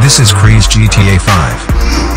This is Kris GTA 5.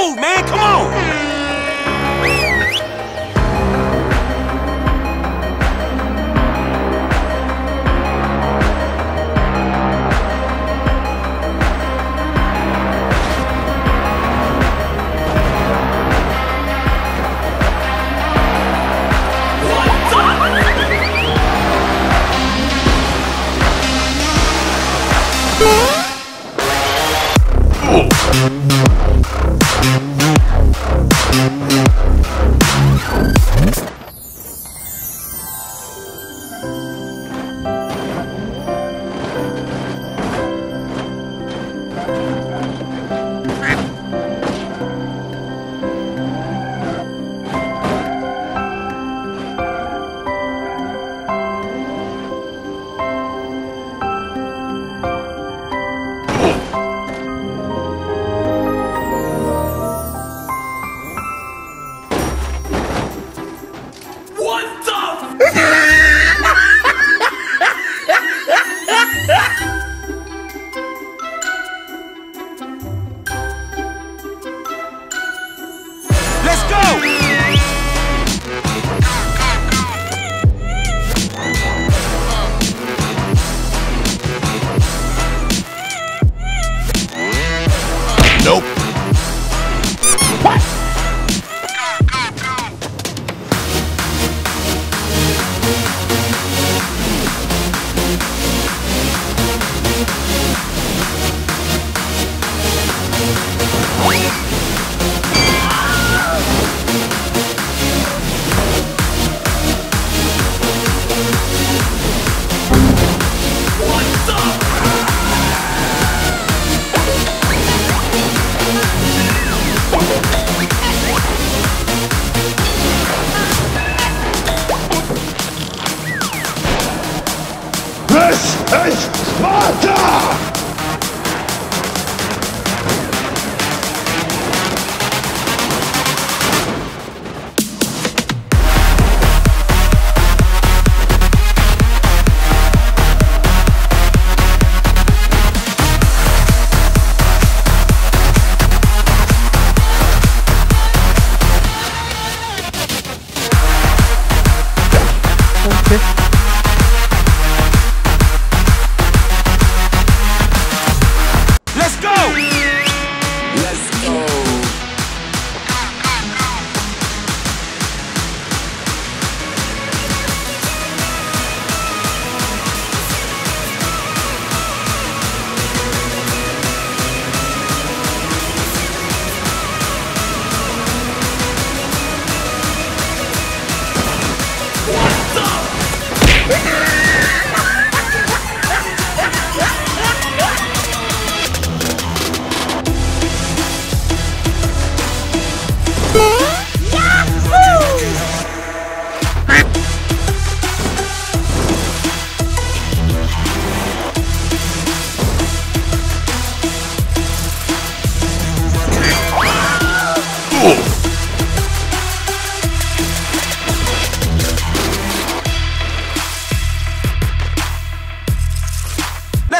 Move, man. Come on.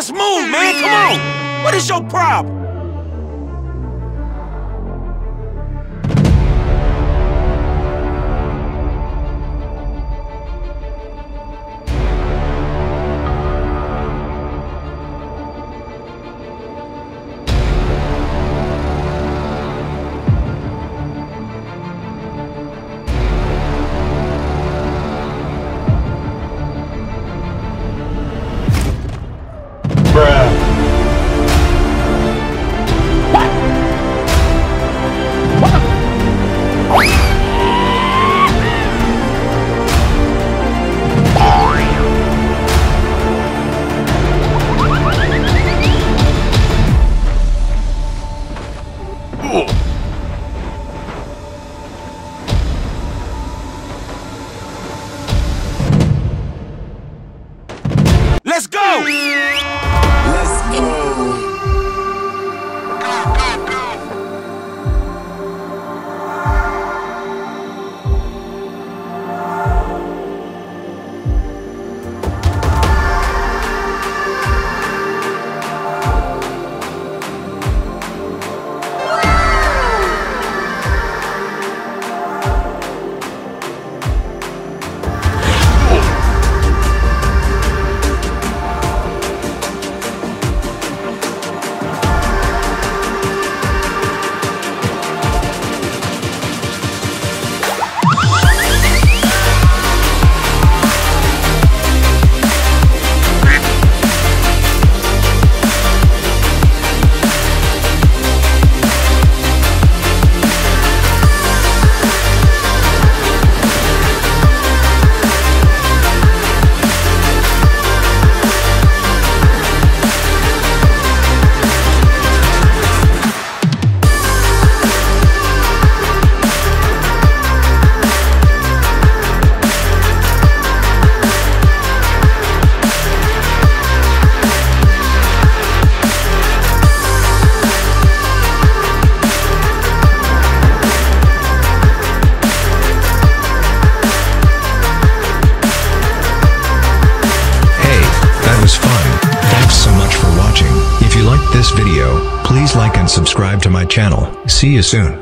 Let's move, man. Come on. What is your problem? Let's go! Subscribe to my channel. See you soon.